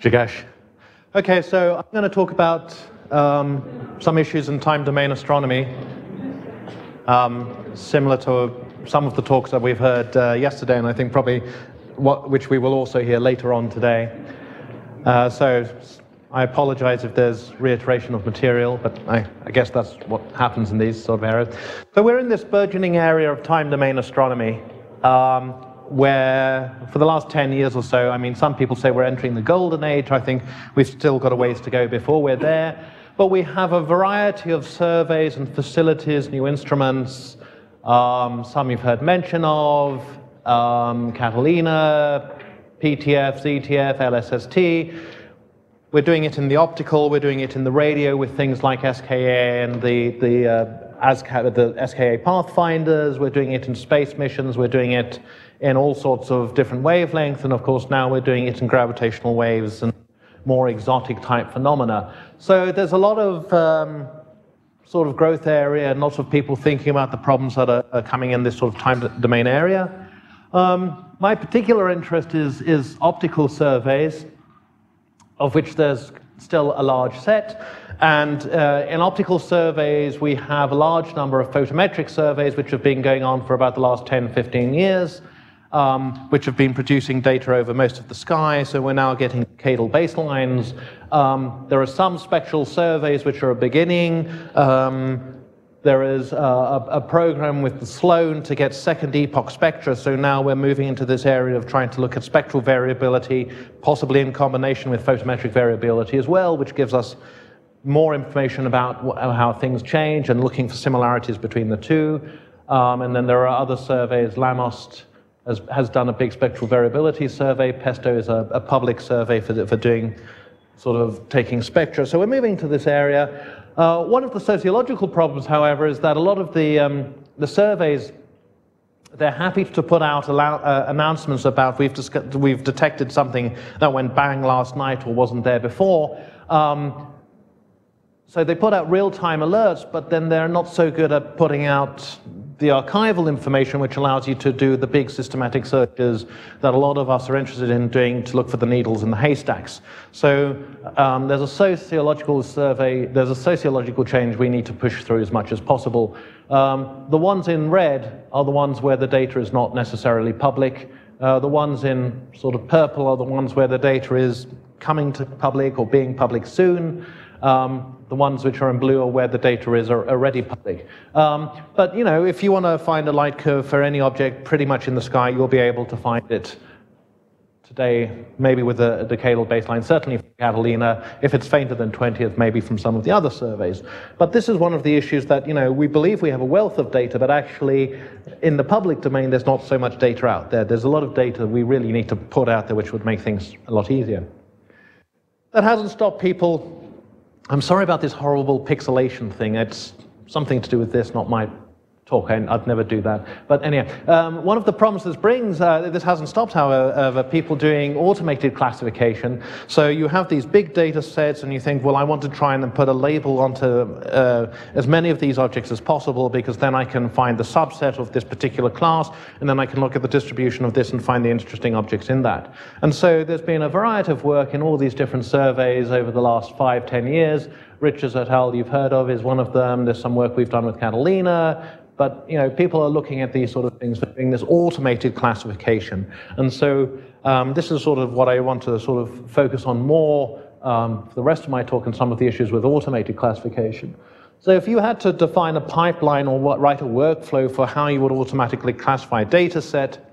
Jigesh. Okay, so I'm going to talk about um, some issues in time domain astronomy, um, similar to some of the talks that we've heard uh, yesterday, and I think probably what, which we will also hear later on today. Uh, so I apologize if there's reiteration of material, but I, I, guess that's what happens in these sort of areas. So we're in this burgeoning area of time domain astronomy. Um, where for the last 10 years or so, I mean, some people say we're entering the golden age. I think we've still got a ways to go before we're there. But we have a variety of surveys and facilities, new instruments, um, some you've heard mention of, um, Catalina, PTF, ZTF, LSST. We're doing it in the optical, we're doing it in the radio with things like SKA and the, the, uh, ASKAP, the SKA pathfinders, we're doing it in space missions, we're doing it in all sorts of different wavelengths, and of course now we're doing it in gravitational waves and more exotic type phenomena. So there's a lot of um, sort of growth area and lots of people thinking about the problems that are, are coming in this sort of time domain area. Um, my particular interest is, is optical surveys, of which there's still a large set. And uh, in optical surveys, we have a large number of photometric surveys, which have been going on for about the last 10, 15 years um, which have been producing data over most of the sky. So we're now getting decadal baselines. Um, there are some spectral surveys which are beginning. Um, there is a, a, program with the Sloan to get second epoch spectra. So now we're moving into this area of trying to look at spectral variability, possibly in combination with photometric variability as well, which gives us more information about how things change and looking for similarities between the two. Um, and then there are other surveys, LAMOST, has, has done a big spectral variability survey. PESSTO is a, a public survey for, for doing sort of taking spectra. So we're moving to this area. Uh, one of the sociological problems, however, is that a lot of the, um, the surveys, they're happy to put out allow, uh, announcements about we've, we've detected something that went bang last night or wasn't there before. Um, so they put out real-time alerts, but then they're not so good at putting out the archival information, which allows you to do the big systematic searches that a lot of us are interested in doing to look for the needles in the haystacks. So um, there's a sociological survey, there's a sociological change we need to push through as much as possible. Um, the ones in red are the ones where the data is not necessarily public. Uh, the ones in sort of purple are the ones where the data is coming to public or being public soon. Um, the ones which are in blue are where the data is are already public. Um, but you know, if you want to find a light curve for any object pretty much in the sky, you'll be able to find it today, maybe with a, decadal baseline, certainly from Catalina. If it's fainter than 20th, maybe from some of the other surveys. But this is one of the issues that, you know, we believe we have a wealth of data, but actually in the public domain, there's not so much data out there. There's a lot of data we really need to put out there, which would make things a lot easier. That hasn't stopped people I'm sorry about this horrible pixelation thing. It's something to do with this, not my talk. I, would never do that. But anyway, um, one of the problems this brings, uh, this hasn't stopped, however, people doing automated classification. So you have these big data sets and you think, well, I want to try and put a label onto uh, as many of these objects as possible because then I can find the subset of this particular class and then I can look at the distribution of this and find the interesting objects in that. And so there's been a variety of work in all these different surveys over the last five, ten years Richards et al. you've heard of is one of them. There's some work we've done with Catalina. But you know, people are looking at these sort of things for doing this automated classification. And so um, this is sort of what I want to sort of focus on more um, for the rest of my talk and some of the issues with automated classification. So if you had to define a pipeline or what, write a workflow for how you would automatically classify a data set,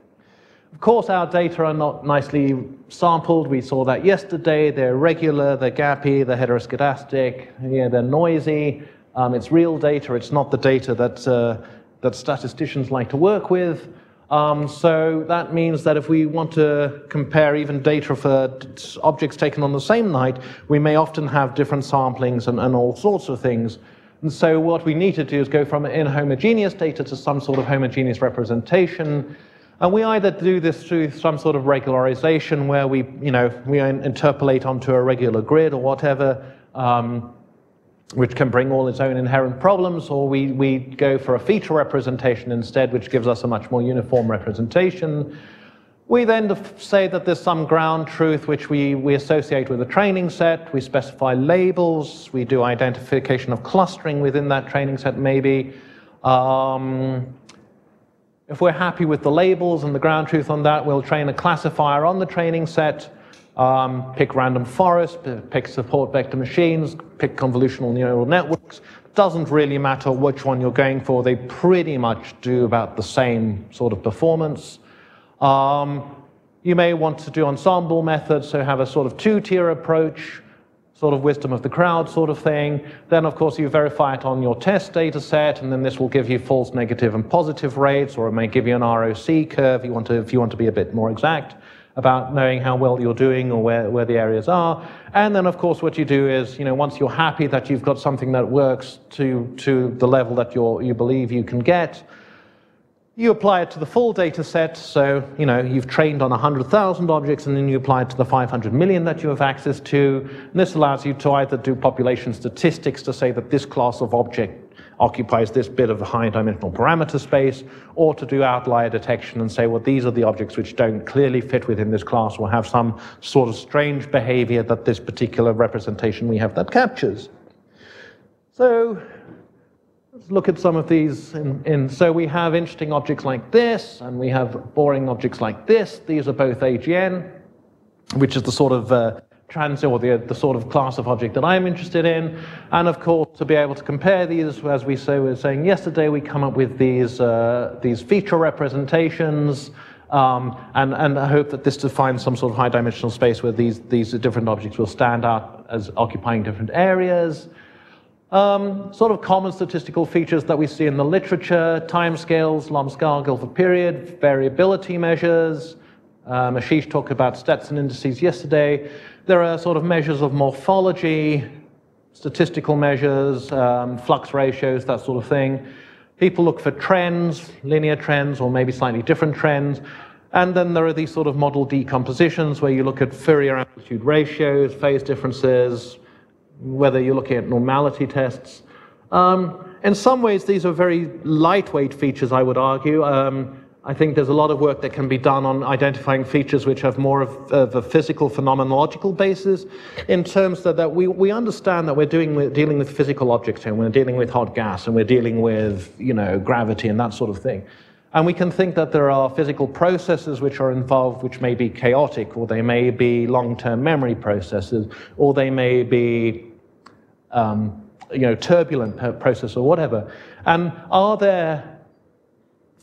of course, our data are not nicely sampled. We saw that yesterday. They're regular, they're gappy, they're heteroscedastic, yeah, they're noisy. Um, it's real data. It's not the data that, uh, that statisticians like to work with. Um, so that means that if we want to compare even data for objects taken on the same night, we may often have different samplings and, and all sorts of things. And so what we need to do is go from inhomogeneous data to some sort of homogeneous representation. And we either do this through some sort of regularization where we, you know, we interpolate onto a regular grid or whatever, um, which can bring all its own inherent problems, or we, we go for a feature representation instead, which gives us a much more uniform representation. We then say that there's some ground truth which we, we associate with a training set. We specify labels. We do identification of clustering within that training set, maybe. Um, if we're happy with the labels and the ground truth on that, we'll train a classifier on the training set, um, pick random forest, pick support vector machines, pick convolutional neural networks. Doesn't really matter which one you're going for. They pretty much do about the same sort of performance. Um, you may want to do ensemble methods, so have a sort of two-tier approach sort of wisdom of the crowd sort of thing. Then, of course, you verify it on your test data set, and then this will give you false negative and positive rates, or it may give you an ROC curve you want to, if you want to be a bit more exact about knowing how well you're doing or where, where the areas are. And then, of course, what you do is, you know, once you're happy that you've got something that works to, to the level that you're, you believe you can get, you apply it to the full data set, so you know you've trained on 100,000 objects, and then you apply it to the 500 million that you have access to. And this allows you to either do population statistics to say that this class of object occupies this bit of a high dimensional parameter space, or to do outlier detection and say, well, these are the objects which don't clearly fit within this class or have some sort of strange behavior that this particular representation we have that captures. So Let's look at some of these. In, in, so we have interesting objects like this, and we have boring objects like this. These are both AGN, which is the sort of uh, trans or the, the sort of class of object that I'm interested in. And of course, to be able to compare these, as we say, we were saying yesterday, we come up with these, uh, these feature representations. Um, and, and I hope that this defines some sort of high dimensional space where these, these different objects will stand out as occupying different areas. Um, sort of common statistical features that we see in the literature, timescales, Lomsdal-Guilford period, variability measures. Um, Ashish talked about Stetson indices yesterday. There are sort of measures of morphology, statistical measures, um, flux ratios, that sort of thing. People look for trends, linear trends, or maybe slightly different trends. And then there are these sort of model decompositions where you look at Fourier amplitude ratios, phase differences, whether you're looking at normality tests. Um, in some ways, these are very lightweight features, I would argue. Um, I think there's a lot of work that can be done on identifying features which have more of, of a physical phenomenological basis in terms that, that we, we understand that we're doing with, dealing with physical objects here, we're dealing with hot gas, and we're dealing with you know, gravity and that sort of thing. And we can think that there are physical processes which are involved, which may be chaotic, or they may be long-term memory processes, or they may be um, you know, turbulent process or whatever. And are there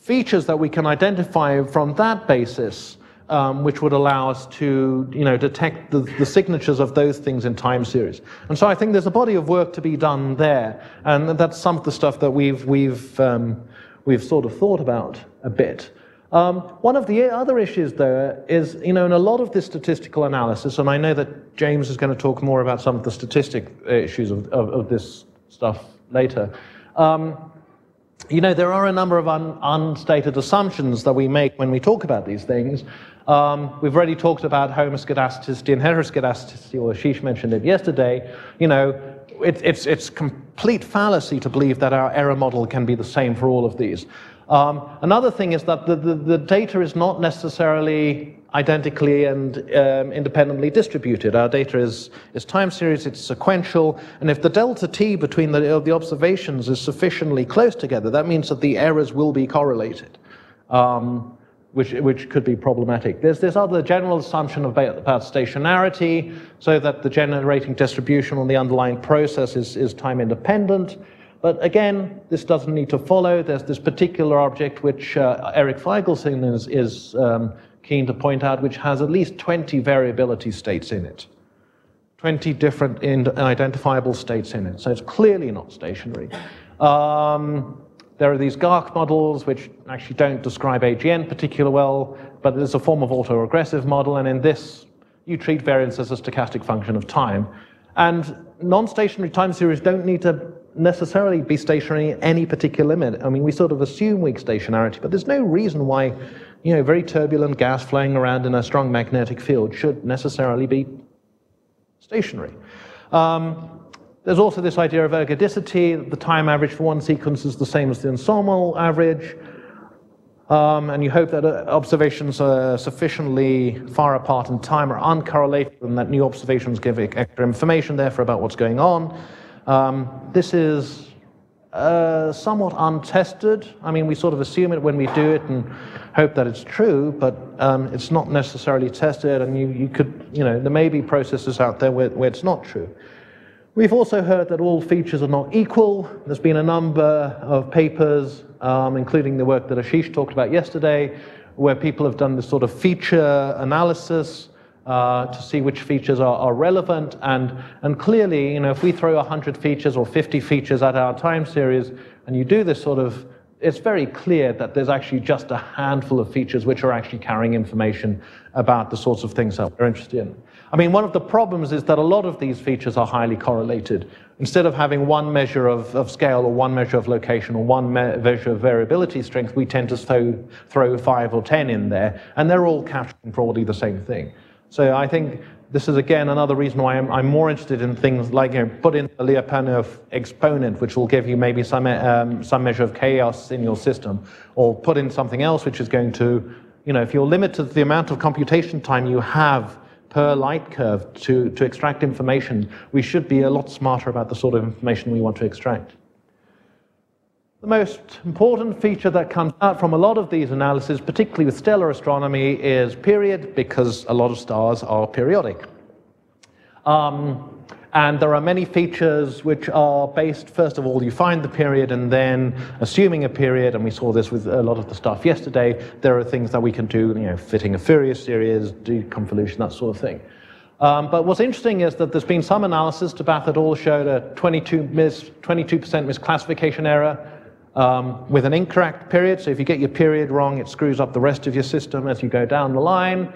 features that we can identify from that basis um, which would allow us to you know, detect the, the, signatures of those things in time series. And so I think there's a body of work to be done there, and that's some of the stuff that we've, we've um, we've sort of thought about a bit. Um, one of the other issues, though, is, you know, in a lot of this statistical analysis, and I know that James is going to talk more about some of the statistic issues of, of, of this stuff later. Um, you know, there are a number of un, unstated assumptions that we make when we talk about these things. Um, we've already talked about homoscedasticity and heteroscedasticity, or Ashish mentioned it yesterday. You know, it, it's, it's complete fallacy to believe that our error model can be the same for all of these. Um, another thing is that the, the, the, data is not necessarily identically and um, independently distributed. Our data is, is time series, it's sequential, and if the delta t between the, the observations is sufficiently close together, that means that the errors will be correlated. Um, which, which could be problematic. There's this other general assumption about, about stationarity, so that the generating distribution on the underlying process is, is time independent. But again, this doesn't need to follow. There's this particular object which uh, Eric Feigelson is, is um, keen to point out, which has at least 20 variability states in it. 20 different identifiable states in it. So it's clearly not stationary. Um, there are these GARCH models which actually don't describe AGN particularly well, but it's a form of autoregressive model, and in this, you treat variance as a stochastic function of time. And non-stationary time series don't need to necessarily be stationary at any particular limit. I mean, we sort of assume weak stationarity, but there's no reason why, you know, very turbulent gas flowing around in a strong magnetic field should necessarily be stationary. Um, there's also this idea of ergodicity. The time average for one sequence is the same as the ensemble average. Um, and you hope that uh, observations are sufficiently far apart in time or uncorrelated and that new observations give extra information, therefore, about what's going on. Um, this is uh, somewhat untested. I mean, we sort of assume it when we do it and hope that it's true, but um, it's not necessarily tested, and you, you could, you know, there may be processes out there where, where it's not true. We've also heard that all features are not equal. There's been a number of papers, um, including the work that Ashish talked about yesterday, where people have done this sort of feature analysis uh, to see which features are, are, relevant. And, and clearly, you know, if we throw 100 features or 50 features at our time series, and you do this sort of, it's very clear that there's actually just a handful of features which are actually carrying information about the sorts of things that we're interested in. I mean, one of the problems is that a lot of these features are highly correlated. Instead of having one measure of, of scale or one measure of location or one me measure of variability strength, we tend to throw, throw five or 10 in there, and they're all capturing broadly the same thing. So I think this is again another reason why I'm, I'm more interested in things like you know, put in the Lyapunov exponent, which will give you maybe some um, some measure of chaos in your system, or put in something else which is going to, you know, if you're limited to the amount of computation time you have per light curve to, to extract information, we should be a lot smarter about the sort of information we want to extract. The most important feature that comes out from a lot of these analyses, particularly with stellar astronomy, is period, because a lot of stars are periodic. Um, and there are many features which are based, first of all, you find the period, and then assuming a period, and we saw this with a lot of the stuff yesterday, there are things that we can do, you know, fitting a Fourier series, deconvolution, that sort of thing. Um, but what's interesting is that there's been some analysis, to Tabath et al. showed a 22 mis, 22% misclassification error um, with an incorrect period. So if you get your period wrong, it screws up the rest of your system as you go down the line.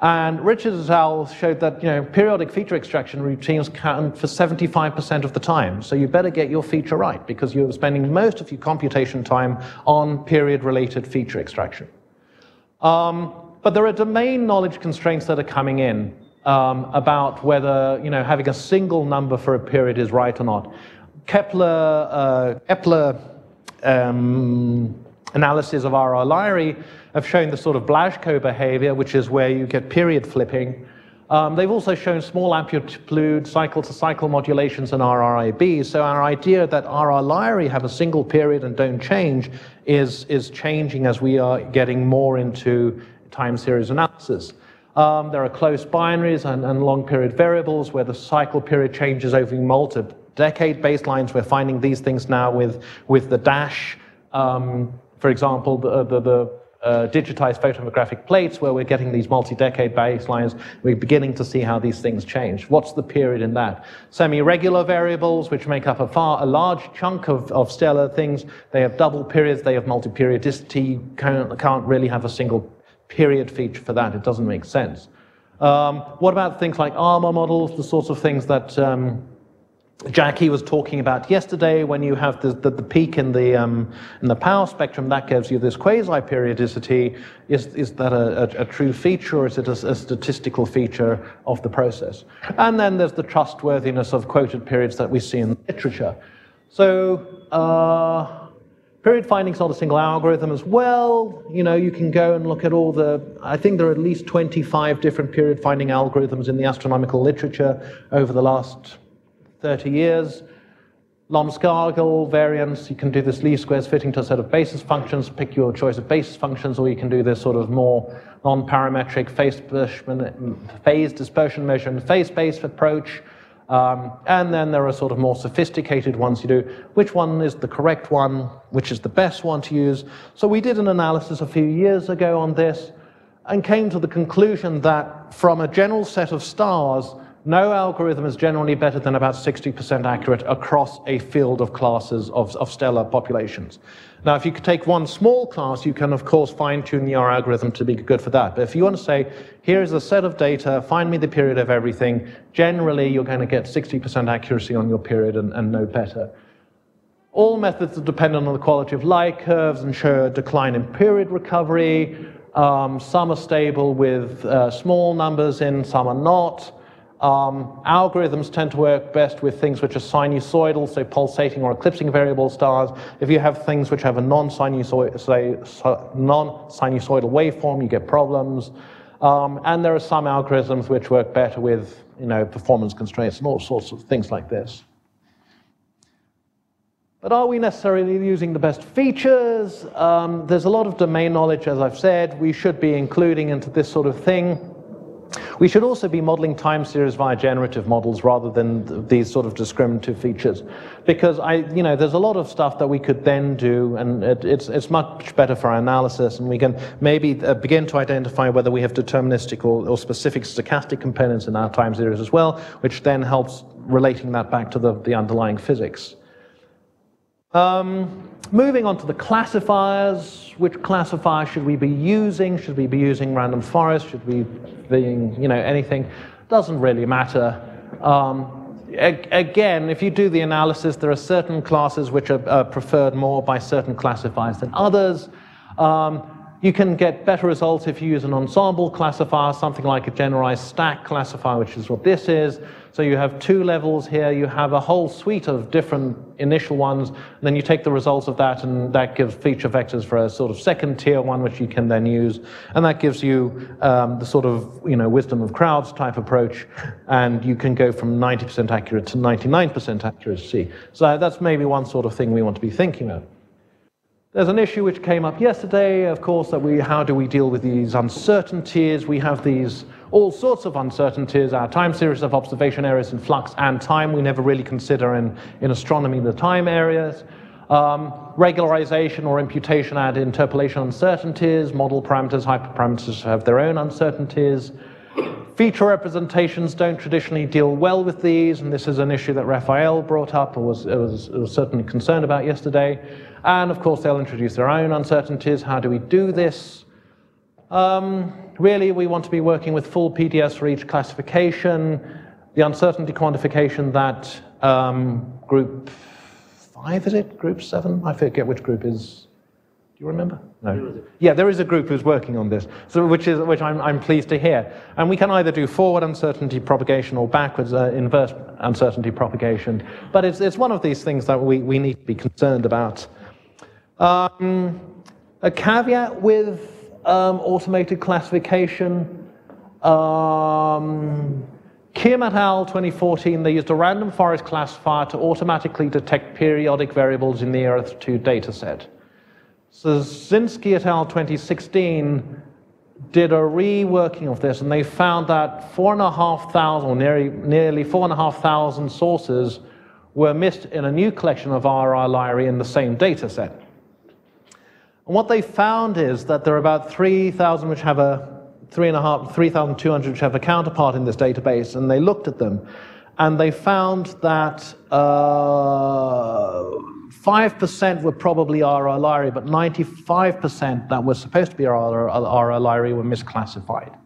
And Richards et al. showed that you know, periodic feature extraction routines count for 75% of the time. So you better get your feature right because you're spending most of your computation time on period-related feature extraction. Um, but there are domain knowledge constraints that are coming in um, about whether you know, having a single number for a period is right or not. Kepler, uh, Kepler um, analysis of RR Lyrae have shown the sort of Blazhko behavior, which is where you get period flipping. Um, they've also shown small amplitude cycle-to-cycle modulations in RRab. So our idea that RR Lyrae have a single period and don't change is, is changing as we are getting more into time series analysis. Um, there are close binaries and, and, long period variables where the cycle period changes over multiple decade baselines. We're finding these things now with, with the DASCH um, for example, the, the, the uh, digitized photographic plates where we're getting these multi-decade baselines, we're beginning to see how these things change. What's the period in that? Semi-regular variables, which make up a far a large chunk of, of stellar things, they have double periods, they have multi-periodicity, you can't, can't really have a single period feature for that, it doesn't make sense. Um, what about things like ARMA models, the sorts of things that um, Jackie was talking about yesterday, when you have the, the, the peak in the, um, in the power spectrum, that gives you this quasi-periodicity. Is, is that a, a, a, true feature, or is it a, a, statistical feature of the process? And then there's the trustworthiness of quoted periods that we see in literature. So uh, period finding is not a single algorithm as well. You know, you can go and look at all the, I think there are at least 25 different period finding algorithms in the astronomical literature over the last 30 years. Lomb-Scargle variance, you can do this least squares fitting to a set of basis functions, pick your choice of basis functions, or you can do this sort of more non-parametric phase dispersion, phase dispersion measure and phase-based approach. Um, and then there are sort of more sophisticated ones you do. Which one is the correct one? Which is the best one to use? So we did an analysis a few years ago on this and came to the conclusion that from a general set of stars, no algorithm is generally better than about 60% accurate across a field of classes of, of stellar populations. Now, if you could take one small class, you can, of course, fine-tune your algorithm to be good for that. But if you want to say, here's a set of data, find me the period of everything, generally you're going to get 60% accuracy on your period and, and no better. All methods are dependent on the quality of light curves and show a decline in period recovery. Um, some are stable with uh, small numbers in, some are not. Um, algorithms tend to work best with things which are sinusoidal, so pulsating or eclipsing variable stars. If you have things which have a non-sinusoidal non waveform, you get problems. Um, and there are some algorithms which work better with you know, performance constraints and all sorts of things like this. But are we necessarily using the best features? Um, there's a lot of domain knowledge, as I've said, we should be including into this sort of thing. We should also be modeling time series via generative models rather than these sort of discriminative features. Because I, you know, there's a lot of stuff that we could then do, and it, it's, it's much better for our analysis, and we can maybe uh, begin to identify whether we have deterministic or, or specific stochastic components in our time series as well, which then helps relating that back to the, the underlying physics. Um, moving on to the classifiers, which classifier should we be using? Should we be using random forest? Should we be, you know, anything? Doesn't really matter. Um, again, if you do the analysis, there are certain classes which are uh, preferred more by certain classifiers than others. Um, you can get better results if you use an ensemble classifier, something like a generalized stack classifier, which is what this is. So you have two levels here, you have a whole suite of different initial ones, and then you take the results of that, and that gives feature vectors for a sort of second tier one, which you can then use, and that gives you um, the sort of you know wisdom of crowds type approach, and you can go from 90% accurate to 99% accuracy. So that's maybe one sort of thing we want to be thinking of. There's an issue which came up yesterday, of course, that we, how do we deal with these uncertainties? We have these all sorts of uncertainties, our time series of observation areas in flux and time. We never really consider in, in astronomy the time areas. Um, regularization or imputation add interpolation uncertainties. Model parameters, hyperparameters have their own uncertainties. Feature representations don't traditionally deal well with these, and this is an issue that Raphael brought up or was, was, was certainly concerned about yesterday. And of course, they'll introduce their own uncertainties. How do we do this? Um, really, we want to be working with full PDFs for each classification. The uncertainty quantification that um, group five, is it? Group seven? I forget which group is. Do you remember? No. Yeah, there is a group who's working on this, so which is which I'm, I'm pleased to hear. And we can either do forward uncertainty propagation or backwards uh, inverse uncertainty propagation. But it's it's one of these things that we, we need to be concerned about. Um, a caveat with um, automated classification. Um, Kim et al. 2014, they used a random forest classifier to automatically detect periodic variables in the EROS-2 dataset. Szynski et al. 2016 did a reworking of this, and they found that 4,500, or nearly, nearly 4,500 sources were missed in a new collection of RR Lyrae in the same data set. And what they found is that there are about 3,000 which have a, 3,200 which have a counterpart in this database, and they looked at them, and they found that uh, 5% were probably Lyrae, but 95% that were supposed to be Lyrae were misclassified.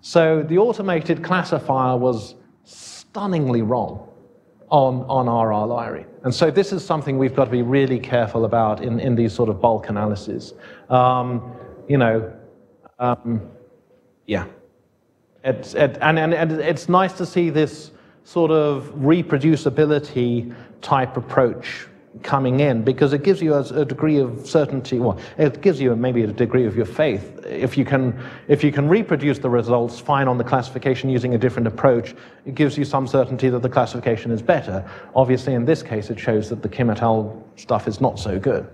So the automated classifier was stunningly wrong on, on Lyrae. And so this is something we've got to be really careful about in, in these sort of bulk analyses. Um, you know, um, yeah. It's, it, and, and, and it's nice to see this sort of reproducibility type approach coming in because it gives you a, a, degree of certainty. Well, it gives you maybe a degree of your faith. If you can, if you can reproduce the results fine on the classification using a different approach, it gives you some certainty that the classification is better. Obviously, in this case, it shows that the Kim et al. stuff is not so good.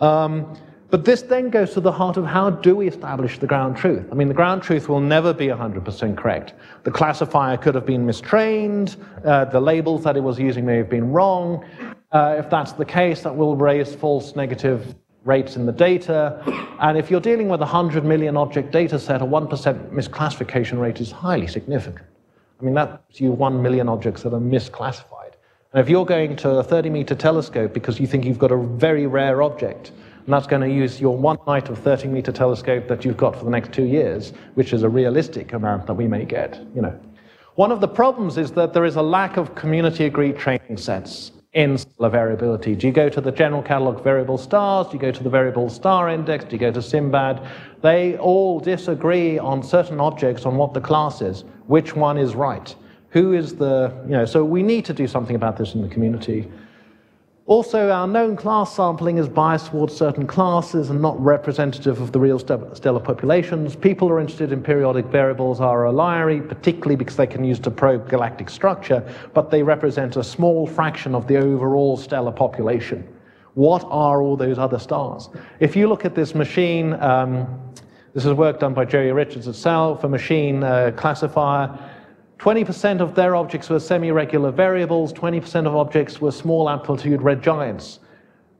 Um, but this then goes to the heart of how do we establish the ground truth? I mean, the ground truth will never be 100% correct. The classifier could have been mistrained, uh, the labels that it was using may have been wrong. Uh, if that's the case, that will raise false negative rates in the data. And if you're dealing with a 100 million object data set, a 1% misclassification rate is highly significant. I mean, that's you 1 million objects that are misclassified. And if you're going to a 30 meter telescope because you think you've got a very rare object, and that's going to use your one night of 30 meter telescope that you've got for the next two years, which is a realistic amount that we may get, you know. One of the problems is that there is a lack of community agreed training sets in stellar variability. Do you go to the general catalog variable stars? Do you go to the variable star index? Do you go to SIMBAD? They all disagree on certain objects on what the class is, which one is right. Who is the, you know, so we need to do something about this in the community. Also, our known class sampling is biased towards certain classes and not representative of the real stellar populations. People are interested in periodic variables RR particularly because they can use to probe galactic structure, but they represent a small fraction of the overall stellar population. What are all those other stars? If you look at this machine, um, this is work done by Jerry Richards itself, a machine uh, classifier. 20% of their objects were semi-regular variables, 20% of objects were small amplitude red giants.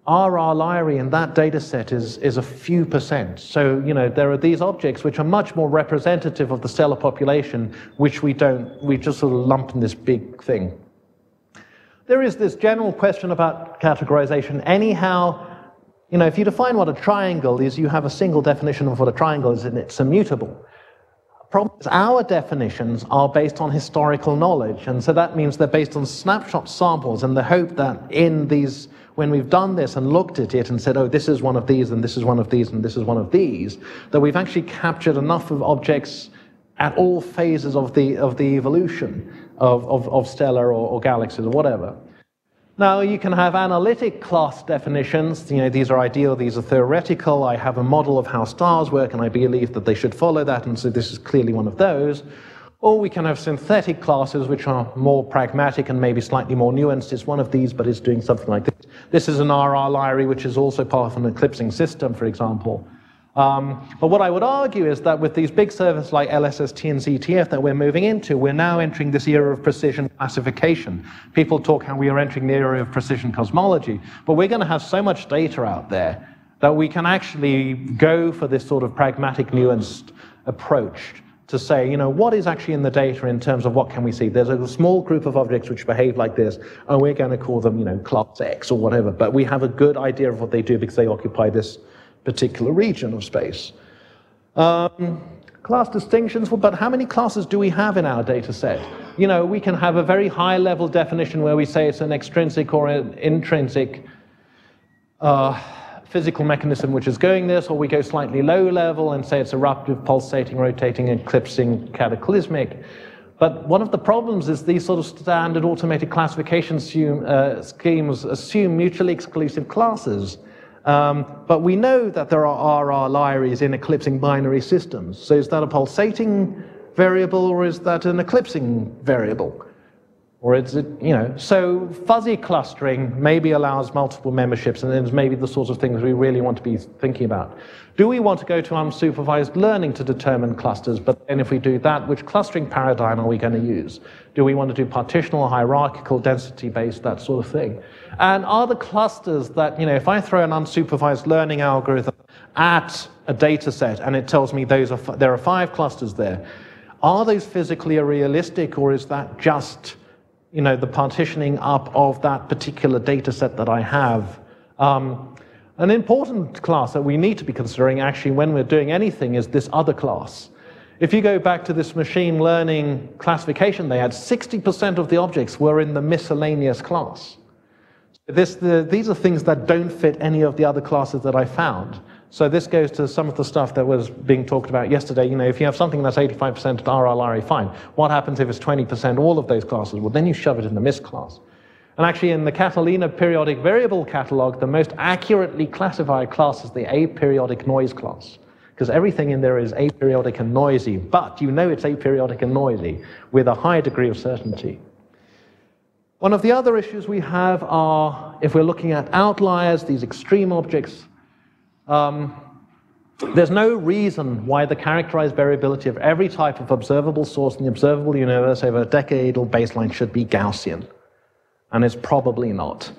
RR Lyrae in that data set is, is a few percent. So, you know, there are these objects which are much more representative of the stellar population, which we don't, we just sort of lump in this big thing. There is this general question about categorization. Anyhow, you know, if you define what a triangle is, you have a single definition of what a triangle is, and it's immutable. Problem is, our definitions are based on historical knowledge, and so that means they're based on snapshot samples, and the hope that in these, when we've done this and looked at it and said, oh, this is one of these, and this is one of these, and this is one of these, that we've actually captured enough of objects at all phases of the, of the evolution of, of, of stellar or, or galaxies or whatever. Now, you can have analytic class definitions. You know, these are ideal, these are theoretical. I have a model of how stars work, and I believe that they should follow that, and so this is clearly one of those. Or we can have synthetic classes, which are more pragmatic and maybe slightly more nuanced. It's one of these, but it's doing something like this. This is an RR Lyrae, which is also part of an eclipsing system, for example. Um, but what I would argue is that with these big services like LSST and ZTF that we're moving into, we're now entering this era of precision classification. People talk how we are entering the era of precision cosmology, but we're going to have so much data out there that we can actually go for this sort of pragmatic, nuanced approach to say, you know, what is actually in the data in terms of what can we see? There's a small group of objects which behave like this, and we're going to call them, you know, class X or whatever, but we have a good idea of what they do because they occupy this particular region of space. Um, class distinctions, well, but how many classes do we have in our data set? You know, we can have a very high level definition where we say it's an extrinsic or an intrinsic uh, physical mechanism which is going this, or we go slightly low level and say it's eruptive, pulsating, rotating, eclipsing, cataclysmic. But one of the problems is these sort of standard automated classification assume, uh, schemes assume mutually exclusive classes. Um, but we know that there are RR Lyraes in eclipsing binary systems. So is that a pulsating variable or is that an eclipsing variable? Or is it, you know, so fuzzy clustering maybe allows multiple memberships and then maybe the sorts of things we really want to be thinking about. Do we want to go to unsupervised learning to determine clusters? But then if we do that, which clustering paradigm are we going to use? Do we want to do partitional, hierarchical, density-based, that sort of thing? And are the clusters that, you know, if I throw an unsupervised learning algorithm at a data set and it tells me those are there are five clusters there, are those physically realistic or is that just you know, the partitioning up of that particular data set that I have. Um, an important class that we need to be considering actually when we're doing anything is this other class. If you go back to this machine learning classification they had, 60% of the objects were in the miscellaneous class. This, the, these are things that don't fit any of the other classes that I found. So this goes to some of the stuff that was being talked about yesterday. You know, if you have something that's 85% RLRA, fine. What happens if it's 20% all of those classes? Well, then you shove it in the MISC class. And actually, in the Catalina periodic variable catalog, the most accurately classified class is the aperiodic noise class. Because everything in there is aperiodic and noisy, but you know it's aperiodic and noisy with a high degree of certainty. One of the other issues we have are, if we're looking at outliers, these extreme objects, um, there's no reason why the characterized variability of every type of observable source in the observable universe over a decadal baseline should be Gaussian. And it's probably not.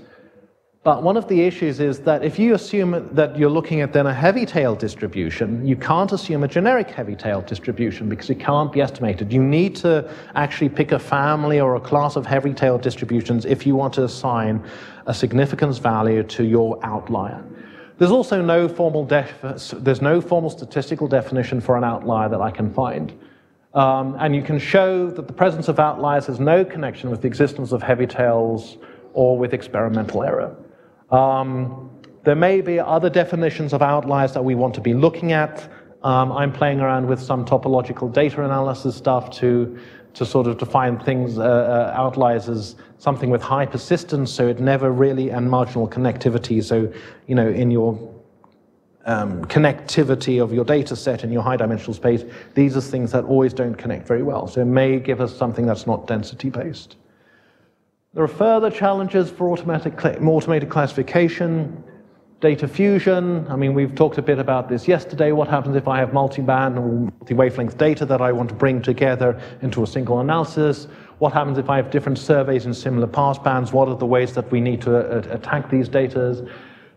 But one of the issues is that if you assume that you're looking at then a heavy tail distribution, you can't assume a generic heavy tail distribution because it can't be estimated. You need to actually pick a family or a class of heavy tail distributions if you want to assign a significance value to your outlier. There's also no formal there's no formal statistical definition for an outlier that I can find. Um, and you can show that the presence of outliers has no connection with the existence of heavy tails or with experimental error. Um, there may be other definitions of outliers that we want to be looking at. Um, I'm playing around with some topological data analysis stuff to to sort of define things, uh, uh, outliers as something with high persistence, so it never really, and marginal connectivity. So, you know, in your um, connectivity of your data set in your high dimensional space, these are things that always don't connect very well. So it may give us something that's not density based. There are further challenges for automatic, automated classification. Data fusion, I mean, we've talked a bit about this yesterday. What happens if I have multi-band or multi-wavelength data that I want to bring together into a single analysis? What happens if I have different surveys in similar pass bands? What are the ways that we need to uh, attack these data?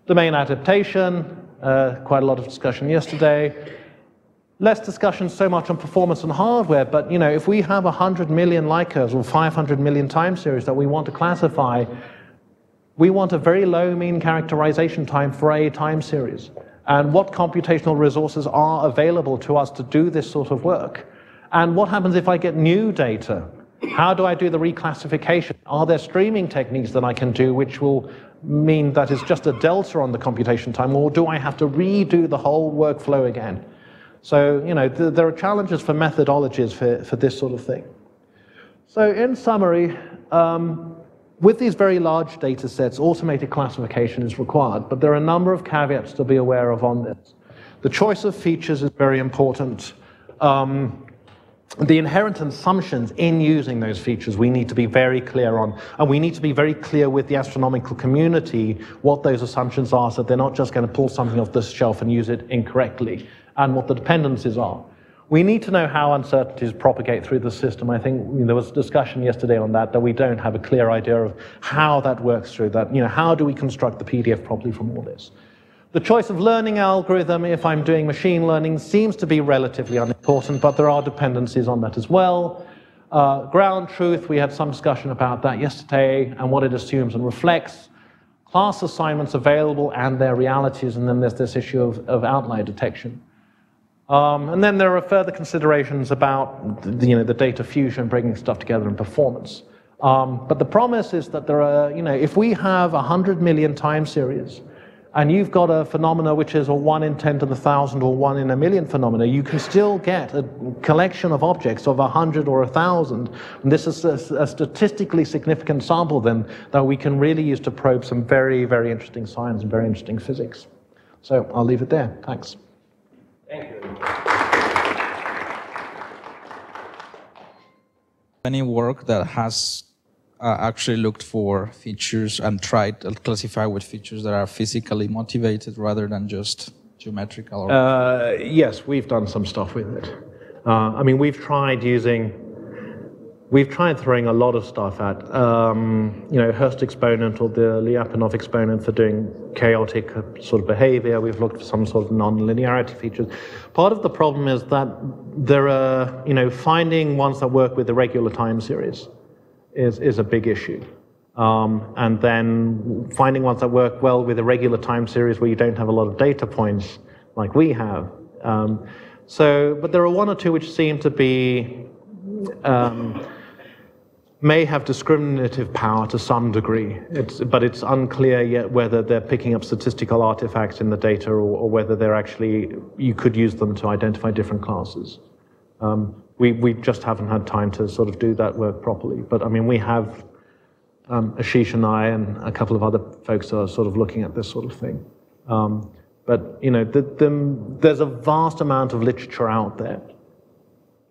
Domain adaptation, uh, quite a lot of discussion yesterday. Less discussion so much on performance and hardware, but you know, if we have 100 million light or 500 million time series that we want to classify, we want a very low mean characterization time for a time series. And what computational resources are available to us to do this sort of work? And what happens if I get new data? How do I do the reclassification? Are there streaming techniques that I can do which will mean that it's just a delta on the computation time, or do I have to redo the whole workflow again? So, you know, th there are challenges for methodologies for, for this sort of thing. So, in summary, um, with these very large data sets, automated classification is required, but there are a number of caveats to be aware of on this. The choice of features is very important. Um, the inherent assumptions in using those features we need to be very clear on, and we need to be very clear with the astronomical community what those assumptions are so they're not just going to pull something off the shelf and use it incorrectly, and what the dependencies are. We need to know how uncertainties propagate through the system. I think you know, there was discussion yesterday on that, that we don't have a clear idea of how that works through that. You know, how do we construct the PDF properly from all this? The choice of learning algorithm, if I'm doing machine learning, seems to be relatively unimportant, but there are dependencies on that as well. Uh, ground truth, we had some discussion about that yesterday and what it assumes and reflects. Class assignments available and their realities, and then there's this issue of, of outlier detection. Um, and then there are further considerations about the, you know, the data fusion, bringing stuff together and performance. Um, but the promise is that there are, you know, if we have 100 million time series, and you've got a phenomena which is a 1 in 10 to the 1,000 or 1 in a million phenomena, you can still get a collection of objects of 100 or 1,000. And this is a, a, statistically significant sample then that we can really use to probe some very, very interesting science and very interesting physics. So I'll leave it there. Thanks. Thank you. Any work that has uh, actually looked for features and tried to classify with features that are physically motivated rather than just geometrical? Uh, yes, we've done some stuff with it. Uh, I mean, we've tried using we've tried throwing a lot of stuff at, um, you know, Hurst exponent or the Lyapunov exponent for doing chaotic sort of behavior. We've looked for some sort of non-linearity features. Part of the problem is that there are, you know, finding ones that work with the regular time series is, is a big issue. Um, and then finding ones that work well with a regular time series where you don't have a lot of data points like we have. Um, so, but there are one or two which seem to be um, may have discriminative power to some degree, it's, but it's unclear yet whether they're picking up statistical artifacts in the data or, or whether they're actually, you could use them to identify different classes. Um, we, we just haven't had time to sort of do that work properly. But I mean, we have um, Ashish and I and a couple of other folks are sort of looking at this sort of thing. Um, but, you know, the, the, there's a vast amount of literature out there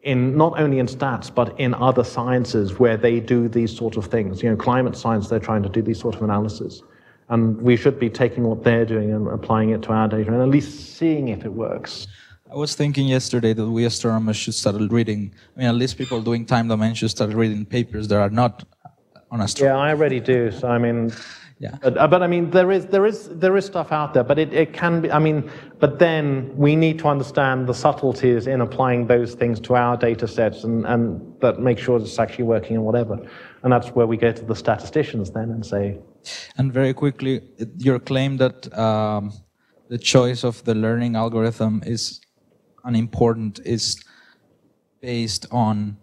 in not only in stats but in other sciences where they do these sort of things. You know, climate science, they're trying to do these sort of analysis. And we should be taking what they're doing and applying it to our data and at least seeing if it works. I was thinking yesterday that we astronomers should start reading, I mean, at least people doing time domain should start reading papers that are not on astronomy. Yeah, I already do. So, I mean, yeah. But, uh, but, I mean, there is, there, is, there is stuff out there, but it, it can be, I mean, but then we need to understand the subtleties in applying those things to our data sets and, and that make sure it's actually working and whatever. And that's where we go to the statisticians then and say. And very quickly, your claim that um, the choice of the learning algorithm is unimportant is based on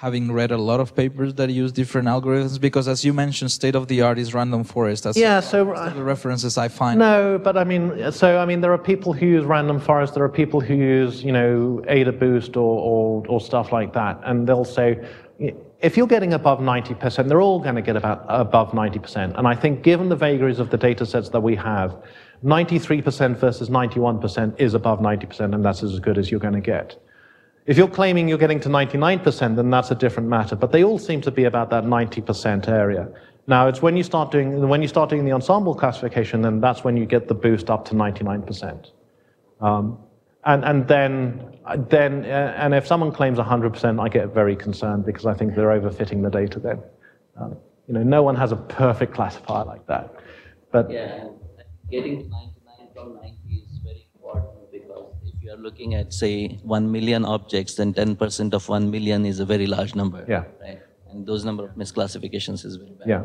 having read a lot of papers that use different algorithms because as you mentioned state of the art is random forest. That's yeah so the uh, references i find. No but i mean so i mean there are people who use random forest there are people who use you know AdaBoost or, or, or stuff like that and they'll say if you're getting above 90% they're all going to get about above 90% and i think given the vagaries of the data sets that we have 93% versus 91% is above 90% and that's as good as you're going to get if you're claiming you're getting to 99%, then that's a different matter. But they all seem to be about that 90% area. Now, it's when you start doing when you start doing the ensemble classification, then that's when you get the boost up to 99%. Um, and and then then uh, and if someone claims 100%, I get very concerned because I think they're overfitting the data. Then, um, you know, no one has a perfect classifier like that. But yeah, getting to 99 from 90 you are looking at, say, 1 million objects, then 10% of 1 million is a very large number. Yeah. Right? And those number of misclassifications is very bad. Yeah.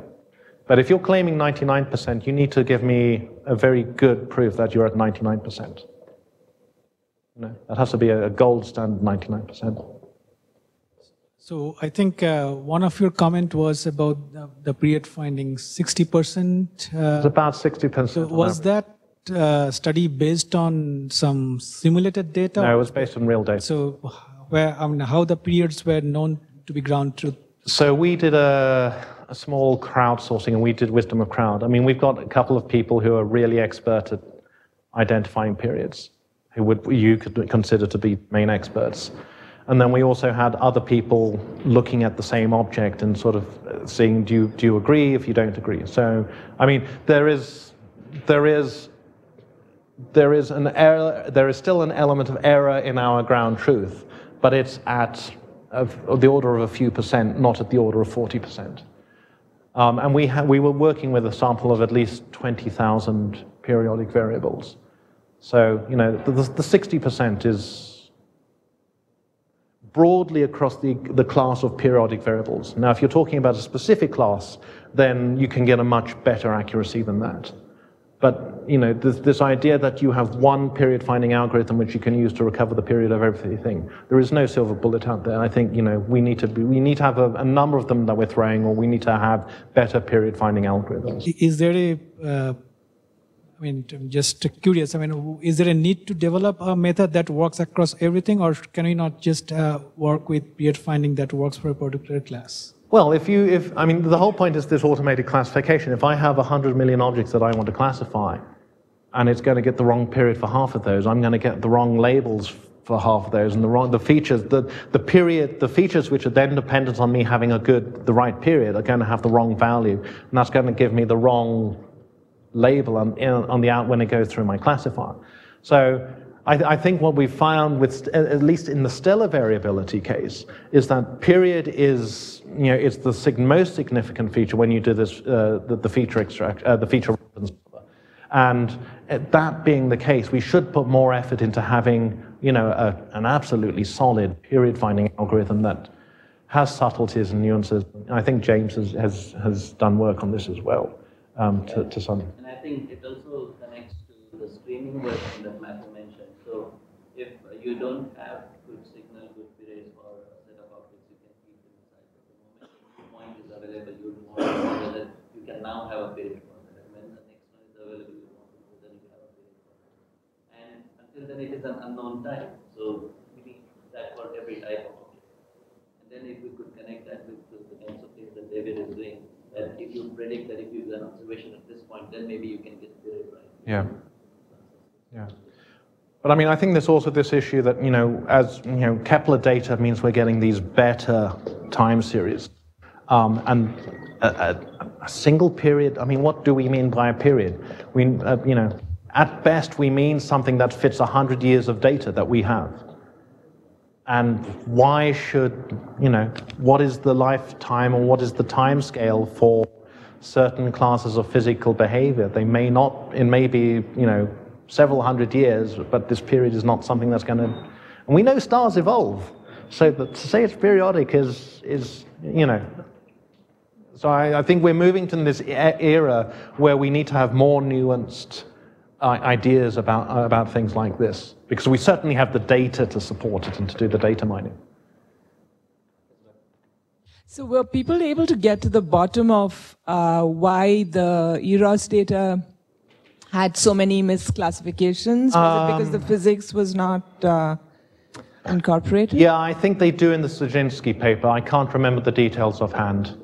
But if you're claiming 99%, you need to give me a very good proof that you're at 99%. No, that has to be a gold standard 99%. So I think uh, one of your comment was about the, the period finding 60%. Uh, it's about 60%. So was that uh, study based on some simulated data? No, it was based on real data. So, where I mean, how the periods were known to be ground truth? So we did a, a small crowdsourcing, and we did wisdom of crowd. I mean, we've got a couple of people who are really expert at identifying periods, who would you could consider to be main experts. And then we also had other people looking at the same object and sort of seeing, do you, do you agree if you don't agree? So, I mean, there is, there is there is an error, there is still an element of error in our ground truth, but it's at of the order of a few percent, not at the order of 40%. Um, and we, we were working with a sample of at least 20,000 periodic variables. So, you know, the, the 60% is broadly across the, the class of periodic variables. Now, if you're talking about a specific class, then you can get a much better accuracy than that. But you know, this, this idea that you have one period finding algorithm which you can use to recover the period of everything, there is no silver bullet out there. I think you know we need to be, we need to have a, a number of them that we're throwing, or we need to have better period finding algorithms. Is there a uh, I mean, I'm just curious. I mean, is there a need to develop a method that works across everything, or can we not just uh, work with period finding that works for a particular class? Well, if you, if, I mean, the whole point is this automated classification. If I have 100 million objects that I want to classify, and it's going to get the wrong period for half of those, I'm going to get the wrong labels for half of those, and the wrong, the features, the, the period, the features which are then dependent on me having a good, the right period are going to have the wrong value, and that's going to give me the wrong label on, on the out when it goes through my classifier. So I, I, think what we found with, at least in the stellar variability case, is that period is, you know, it's the most significant feature when you do this, uh, the, the, feature extract, uh, the feature. And that being the case, we should put more effort into having, you know, a, an absolutely solid period finding algorithm that has subtleties and nuances. I think James has, has, has done work on this as well, um, to, to some. And I think it also connects to the streaming version that Matthew you don't have good signal, good periods or a set of objects, you can keep them inside. But the moment the point is available, you want to know that you can now have a period for that. And when the next one is available, you want to know that you have a period for that. And until then, it is an unknown time. So we need that for every type of object. And then if we could connect that with the kinds of things that David is doing, that if you predict that if you do an observation at this point, then maybe you can get period right. Yeah. Yeah. But I mean, I think there's also this issue that, you know, as, you know, Kepler data means we're getting these better time series. Um, and a, a, a, single period, I mean, what do we mean by a period? We, uh, you know, at best, we mean something that fits 100 years of data that we have. And why should, you know, what is the lifetime or what is the time scale for certain classes of physical behavior? They may not, it may be, you know, several hundred years, but this period is not something that's going to. And we know stars evolve, so that to say it's periodic is, is you know. So I, I think we're moving to this era where we need to have more nuanced uh, ideas about, about things like this, because we certainly have the data to support it and to do the data mining. So were people able to get to the bottom of uh, why the EROS data had so many misclassifications? Was it because the physics was not uh, incorporated? Yeah, I think they do in the Straczynski paper. I can't remember the details offhand.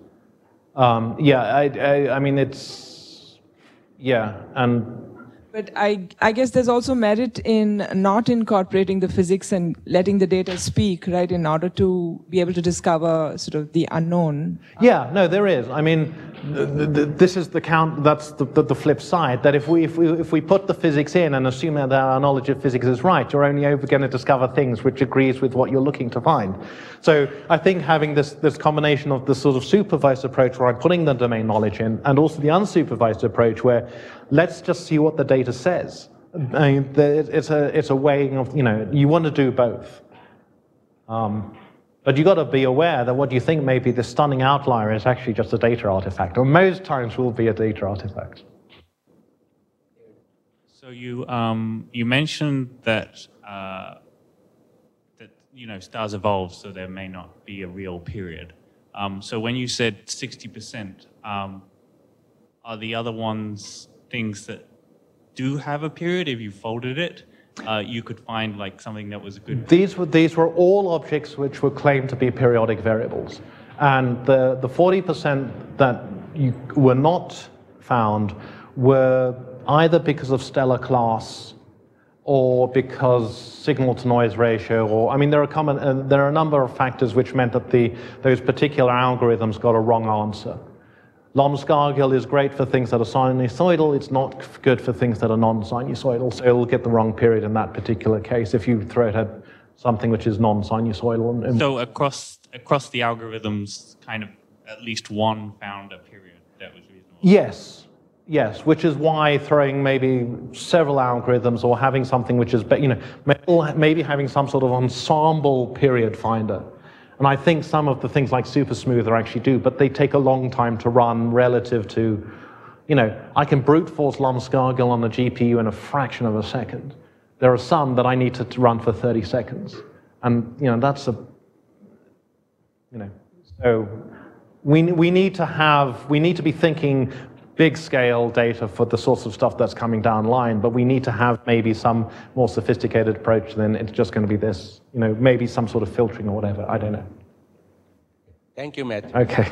Um, yeah, I, I, I mean, it's, yeah, and But I, I guess there's also merit in not incorporating the physics and letting the data speak, right, in order to be able to discover sort of the unknown. Yeah, no, there is. I mean, th- th- th- this is the count. That's the, the, the flip side. That if we, if we if we put the physics in and assume that our knowledge of physics is right, you're only ever going to discover things which agrees with what you're looking to find. So I think having this this combination of the sort of supervised approach where I'm putting the domain knowledge in, and also the unsupervised approach where let's just see what the data says. I mean, it's a it's a weighing of you know you want to do both. Um, but you've got to be aware that what you think may be the stunning outlier is actually just a data artifact, or most times will be a data artifact. So you um, you mentioned that uh, that you know stars evolve, so there may not be a real period. Um, so when you said sixty percent, um, are the other ones things that do have a period? If you folded it, uh, you could find like something that was a good. These were, these were all objects which were claimed to be periodic variables. And the, the 40% that you, were not found were either because of stellar class or because signal to noise ratio, or I mean, there are common, uh, there are a number of factors which meant that the, those particular algorithms got a wrong answer. Lomb-Scargle is great for things that are sinusoidal. It's not good for things that are non-sinusoidal. So it'll get the wrong period in that particular case if you throw it at something which is non-sinusoidal. So across across the algorithms, kind of at least one found a period that was reasonable. yes, yes, which is why throwing maybe several algorithms or having something which is, you know, maybe having some sort of ensemble period finder. And I think some of the things like Super Smoother actually do, but they take a long time to run relative to, you know, I can brute force Lomb-Scargle on the GPU in a fraction of a second. There are some that I need to, to run for 30 seconds. And, you know, that's a, you know, so we, we need to have, we need to be thinking big scale data for the sorts of stuff that's coming down line, but we need to have maybe some more sophisticated approach than it's just going to be this, you know, maybe some sort of filtering or whatever. I don't know. Thank you, Matt. Okay.